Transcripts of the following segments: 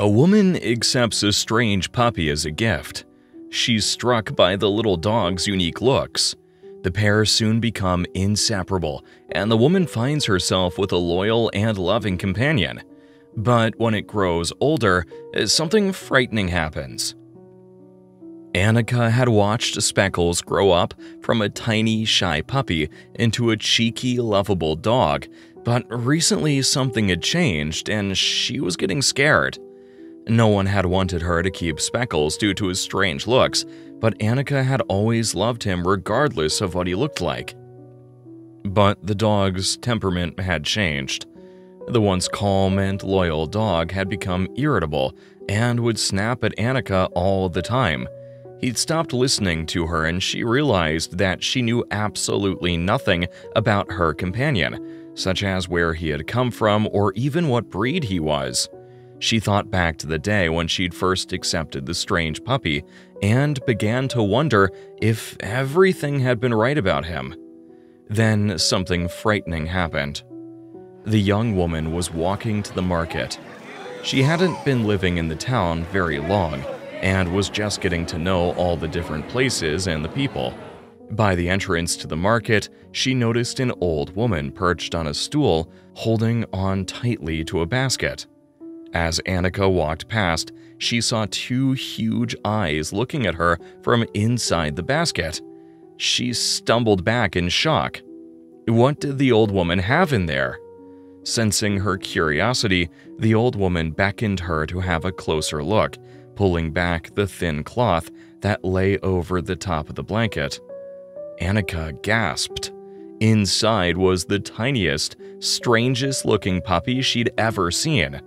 A woman accepts a strange puppy as a gift. She's struck by the little dog's unique looks. The pair soon become inseparable, and the woman finds herself with a loyal and loving companion. But when it grows older, something frightening happens. Annika had watched Speckles grow up from a tiny, shy puppy into a cheeky, lovable dog, but recently something had changed and she was getting scared. No one had wanted her to keep Speckles due to his strange looks, but Annika had always loved him regardless of what he looked like. But the dog's temperament had changed. The once calm and loyal dog had become irritable and would snap at Annika all the time. He'd stopped listening to her and she realized that she knew absolutely nothing about her companion, such as where he had come from or even what breed he was. She thought back to the day when she'd first accepted the strange puppy and began to wonder if everything had been right about him. Then something frightening happened. The young woman was walking to the market. She hadn't been living in the town very long and was just getting to know all the different places and the people. By the entrance to the market, she noticed an old woman perched on a stool, holding on tightly to a basket. As Annika walked past, she saw two huge eyes looking at her from inside the basket. She stumbled back in shock. What did the old woman have in there? Sensing her curiosity, the old woman beckoned her to have a closer look, pulling back the thin cloth that lay over the top of the blanket. Annika gasped. Inside was the tiniest, strangest looking puppy she'd ever seen.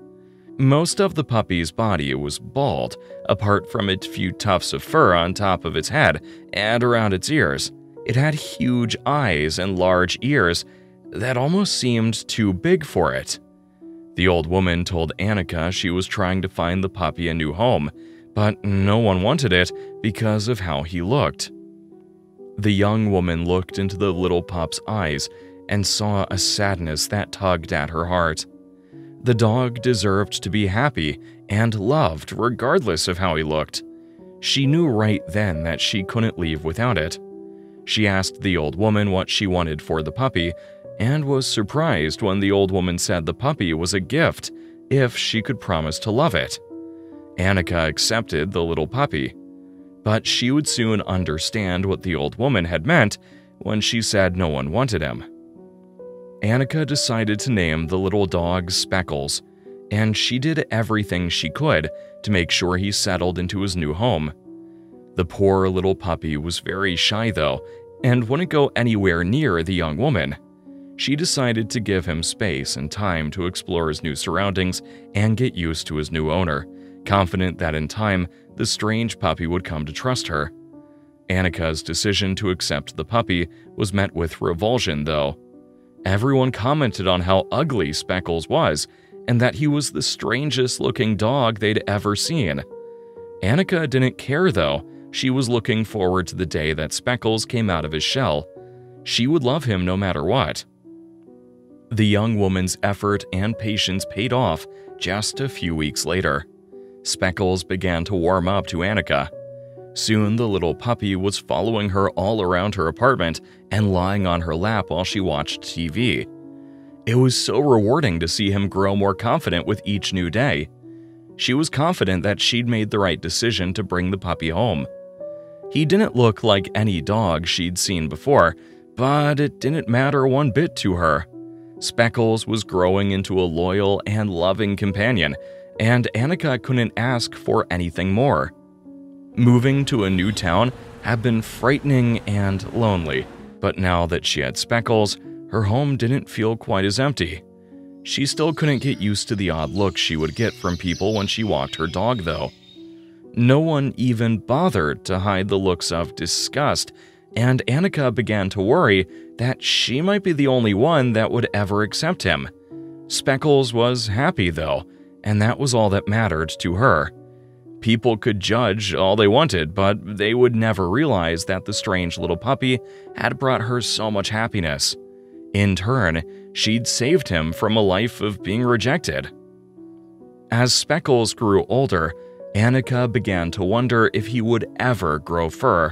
Most of the puppy's body was bald, apart from a few tufts of fur on top of its head and around its ears. It had huge eyes and large ears that almost seemed too big for it. The old woman told Annika she was trying to find the puppy a new home, but no one wanted it because of how he looked. The young woman looked into the little pup's eyes and saw a sadness that tugged at her heart. The dog deserved to be happy and loved regardless of how he looked. She knew right then that she couldn't leave without it. She asked the old woman what she wanted for the puppy and was surprised when the old woman said the puppy was a gift if she could promise to love it. Annika accepted the little puppy, but she would soon understand what the old woman had meant when she said no one wanted him. Annika decided to name the little dog Speckles, and she did everything she could to make sure he settled into his new home. The poor little puppy was very shy, though, and wouldn't go anywhere near the young woman. She decided to give him space and time to explore his new surroundings and get used to his new owner, confident that in time, the strange puppy would come to trust her. Annika's decision to accept the puppy was met with revulsion, though. Everyone commented on how ugly Speckles was and that he was the strangest looking dog they'd ever seen. Annika didn't care though, she was looking forward to the day that Speckles came out of his shell. She would love him no matter what. The young woman's effort and patience paid off just a few weeks later. Speckles began to warm up to Annika. Soon the little puppy was following her all around her apartment and lying on her lap while she watched TV. It was so rewarding to see him grow more confident with each new day. She was confident that she'd made the right decision to bring the puppy home. He didn't look like any dog she'd seen before, but it didn't matter one bit to her. Speckles was growing into a loyal and loving companion, and Annika couldn't ask for anything more. Moving to a new town had been frightening and lonely, but now that she had Speckles, her home didn't feel quite as empty. She still couldn't get used to the odd looks she would get from people when she walked her dog, though. No one even bothered to hide the looks of disgust and Annika began to worry that she might be the only one that would ever accept him. Speckles was happy, though, and that was all that mattered to her. People could judge all they wanted, but they would never realize that the strange little puppy had brought her so much happiness. In turn, she'd saved him from a life of being rejected. As Speckles grew older, Annika began to wonder if he would ever grow fur.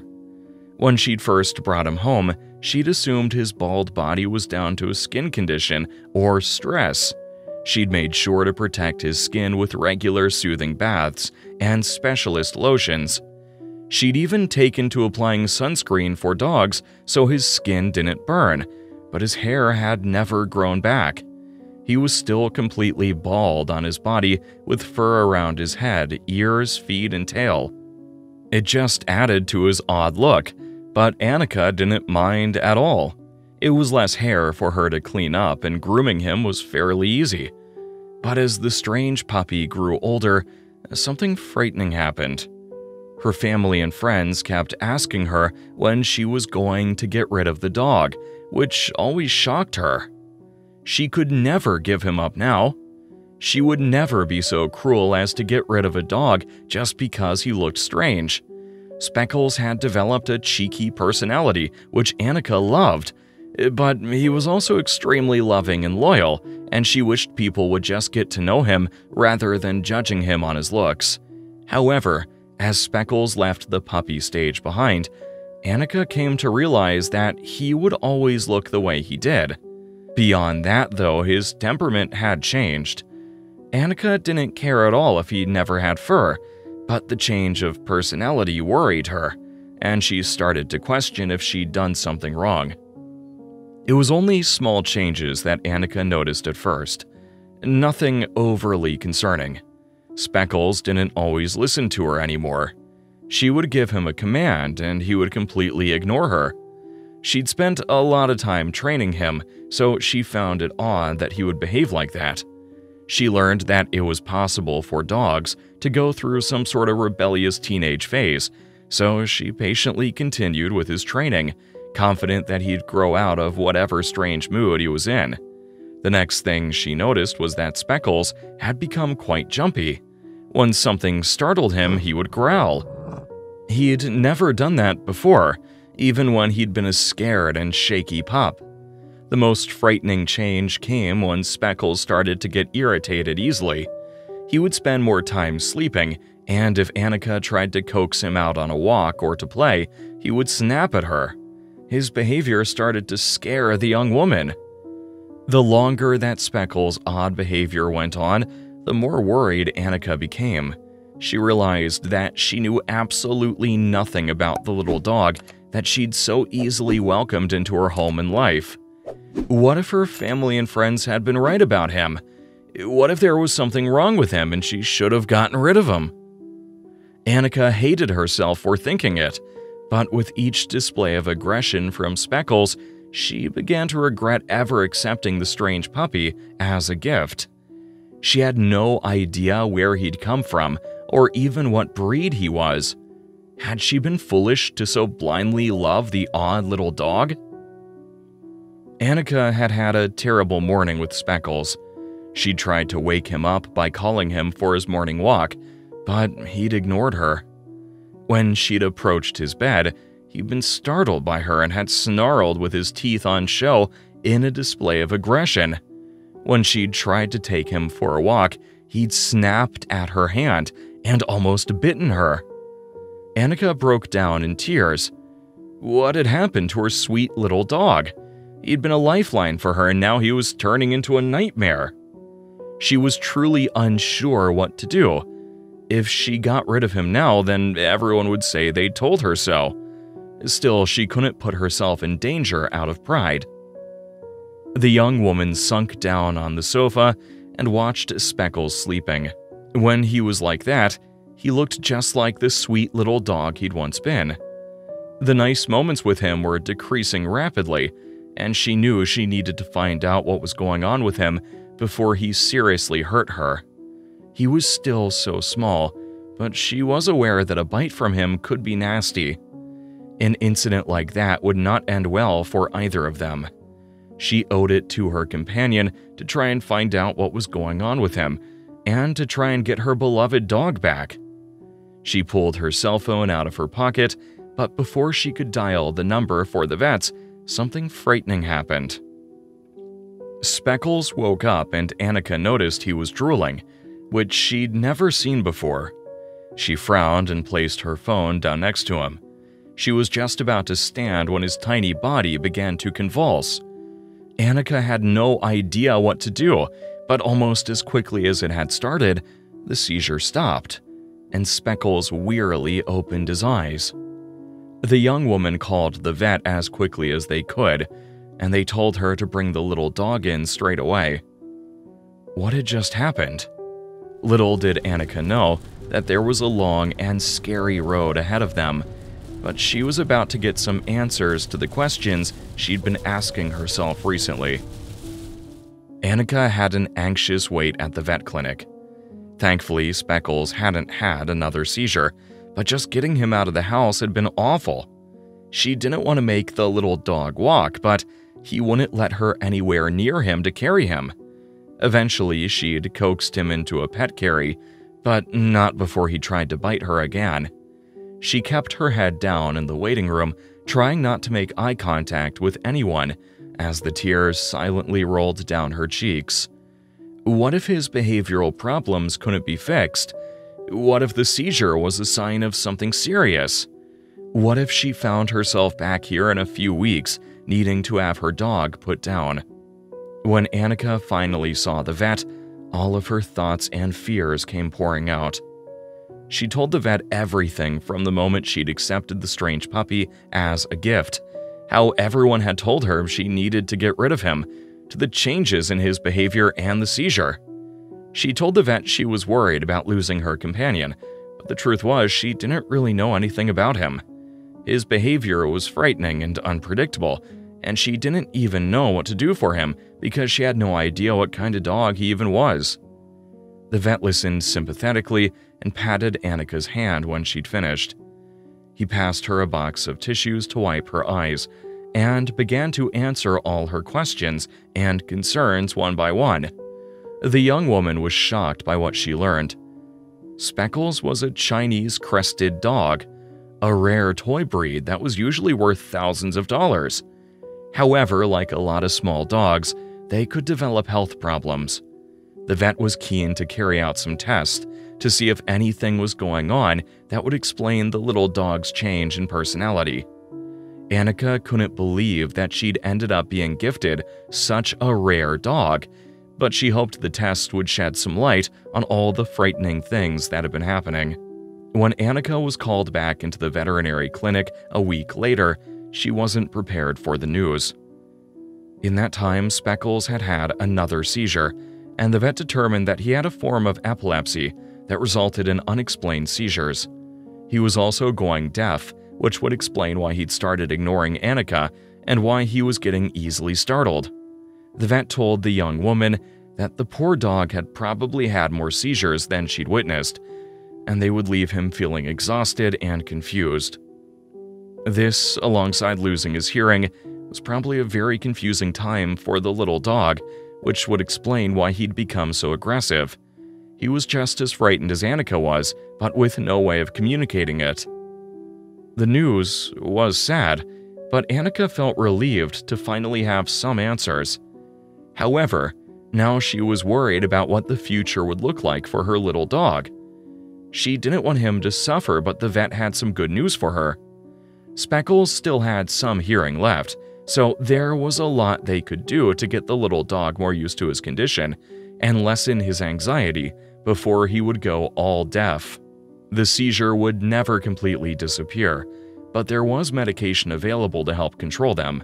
When she'd first brought him home, she'd assumed his bald body was down to a skin condition or stress. She'd made sure to protect his skin with regular soothing baths and specialist lotions. She'd even taken to applying sunscreen for dogs so his skin didn't burn, but his hair had never grown back. He was still completely bald on his body with fur around his head, ears, feet, and tail. It just added to his odd look, but Annika didn't mind at all. It was less hair for her to clean up, and grooming him was fairly easy. But as the strange puppy grew older, something frightening happened. Her family and friends kept asking her when she was going to get rid of the dog, which always shocked her. She could never give him up now. She would never be so cruel as to get rid of a dog just because he looked strange. Speckles had developed a cheeky personality, which Annika loved, but he was also extremely loving and loyal, and she wished people would just get to know him rather than judging him on his looks. However, as Speckles left the puppy stage behind, Annika came to realize that he would always look the way he did. Beyond that, though, his temperament had changed. Annika didn't care at all if he never had fur, but the change of personality worried her, and she started to question if she'd done something wrong. It was only small changes that Annika noticed at first, nothing overly concerning. Speckles didn't always listen to her anymore. She would give him a command and he would completely ignore her. She'd spent a lot of time training him, so she found it odd that he would behave like that. She learned that it was possible for dogs to go through some sort of rebellious teenage phase, so she patiently continued with his training, confident that he'd grow out of whatever strange mood he was in. The next thing she noticed was that Speckles had become quite jumpy. When something startled him, he would growl. He'd never done that before, even when he'd been a scared and shaky pup. The most frightening change came when Speckles started to get irritated easily. He would spend more time sleeping, and if Annika tried to coax him out on a walk or to play, he would snap at her. His behavior started to scare the young woman. The longer that Speckles' odd behavior went on, the more worried Annika became. She realized that she knew absolutely nothing about the little dog that she'd so easily welcomed into her home and life. What if her family and friends had been right about him? What if there was something wrong with him and she should have gotten rid of him? Annika hated herself for thinking it, but with each display of aggression from Speckles, she began to regret ever accepting the strange puppy as a gift. She had no idea where he'd come from or even what breed he was. Had she been foolish to so blindly love the odd little dog? Annika had had a terrible morning with Speckles. She tried to wake him up by calling him for his morning walk, but he'd ignored her. When she'd approached his bed, he'd been startled by her and had snarled with his teeth on show in a display of aggression. When she'd tried to take him for a walk, he'd snapped at her hand and almost bitten her. Annika broke down in tears. What had happened to her sweet little dog? He'd been a lifeline for her, and now he was turning into a nightmare. She was truly unsure what to do. If she got rid of him now, then everyone would say they told her so. Still, she couldn't put herself in danger out of pride. The young woman sunk down on the sofa and watched Speckles sleeping. When he was like that, he looked just like the sweet little dog he'd once been. The nice moments with him were decreasing rapidly, and she knew she needed to find out what was going on with him before he seriously hurt her. He was still so small, but she was aware that a bite from him could be nasty. An incident like that would not end well for either of them. She owed it to her companion to try and find out what was going on with him, and to try and get her beloved dog back. She pulled her cell phone out of her pocket, but before she could dial the number for the vets, something frightening happened. Speckles woke up and Annika noticed he was drooling. Which she'd never seen before. She frowned and placed her phone down next to him. She was just about to stand when his tiny body began to convulse. Annika had no idea what to do, but almost as quickly as it had started, the seizure stopped, and Speckles wearily opened his eyes. The young woman called the vet as quickly as they could, and they told her to bring the little dog in straight away. What had just happened? Little did Annika know that there was a long and scary road ahead of them, but she was about to get some answers to the questions she'd been asking herself recently. Annika had an anxious wait at the vet clinic. Thankfully, Speckles hadn't had another seizure, but just getting him out of the house had been awful. She didn't want to make the little dog walk, but he wouldn't let her anywhere near him to carry him. Eventually, she'd coaxed him into a pet carry, but not before he tried to bite her again. She kept her head down in the waiting room, trying not to make eye contact with anyone as the tears silently rolled down her cheeks. What if his behavioral problems couldn't be fixed? What if the seizure was a sign of something serious? What if she found herself back here in a few weeks, needing to have her dog put down? When Annika finally saw the vet, all of her thoughts and fears came pouring out. She told the vet everything from the moment she'd accepted the strange puppy as a gift, how everyone had told her she needed to get rid of him, to the changes in his behavior and the seizure. She told the vet she was worried about losing her companion, but the truth was she didn't really know anything about him. His behavior was frightening and unpredictable, and she didn't even know what to do for him because she had no idea what kind of dog he even was. The vet listened sympathetically and patted Annika's hand when she'd finished. He passed her a box of tissues to wipe her eyes and began to answer all her questions and concerns one by one. The young woman was shocked by what she learned. Speckles was a Chinese crested dog, a rare toy breed that was usually worth thousands of dollars. However, like a lot of small dogs, they could develop health problems. The vet was keen to carry out some tests to see if anything was going on that would explain the little dog's change in personality. Annika couldn't believe that she'd ended up being gifted such a rare dog but she hoped the test would shed some light on all the frightening things that had been happening. When Annika was called back into the veterinary clinic a week later, she wasn't prepared for the news. In that time, Speckles had had another seizure, and the vet determined that he had a form of epilepsy that resulted in unexplained seizures. He was also going deaf, which would explain why he'd started ignoring Annika and why he was getting easily startled. The vet told the young woman that the poor dog had probably had more seizures than she'd witnessed, and they would leave him feeling exhausted and confused. This, alongside losing his hearing, was probably a very confusing time for the little dog, which would explain why he'd become so aggressive. He was just as frightened as Annika was, but with no way of communicating it. The news was sad, but Annika felt relieved to finally have some answers. However, now she was worried about what the future would look like for her little dog. She didn't want him to suffer, but the vet had some good news for her. Speckles still had some hearing left, so there was a lot they could do to get the little dog more used to his condition and lessen his anxiety before he would go all deaf. The seizure would never completely disappear, but there was medication available to help control them.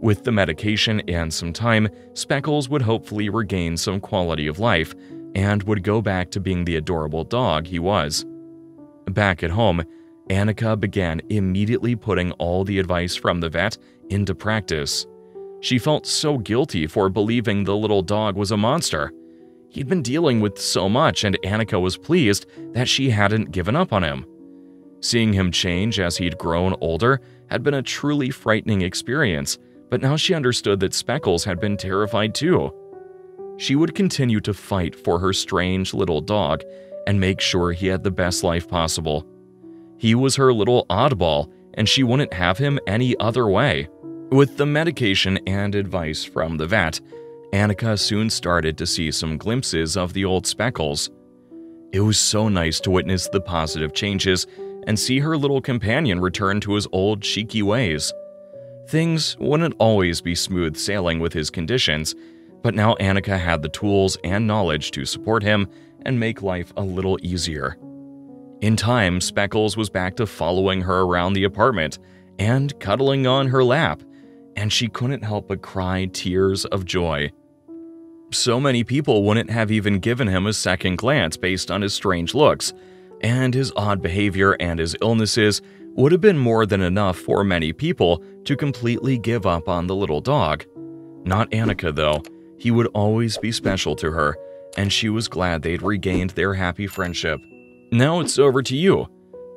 With the medication and some time, Speckles would hopefully regain some quality of life and would go back to being the adorable dog he was. Back at home, Annika began immediately putting all the advice from the vet into practice. She felt so guilty for believing the little dog was a monster. He'd been dealing with so much, and Annika was pleased that she hadn't given up on him. Seeing him change as he'd grown older had been a truly frightening experience, but now she understood that Speckles had been terrified too. She would continue to fight for her strange little dog and make sure he had the best life possible. He was her little oddball, and she wouldn't have him any other way. With the medication and advice from the vet, Annika soon started to see some glimpses of the old Speckles. It was so nice to witness the positive changes and see her little companion return to his old cheeky ways. Things wouldn't always be smooth sailing with his conditions, but now Annika had the tools and knowledge to support him and make life a little easier. In time, Speckles was back to following her around the apartment and cuddling on her lap, and she couldn't help but cry tears of joy. So many people wouldn't have even given him a second glance based on his strange looks, and his odd behavior and his illnesses would have been more than enough for many people to completely give up on the little dog. Not Annika, though. He would always be special to her, and she was glad they'd regained their happy friendship. Now it's over to you.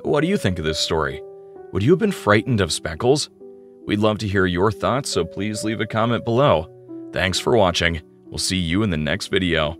What do you think of this story? Would you have been frightened of speckles? We'd love to hear your thoughts, so please leave a comment below. Thanks for watching. We'll see you in the next video.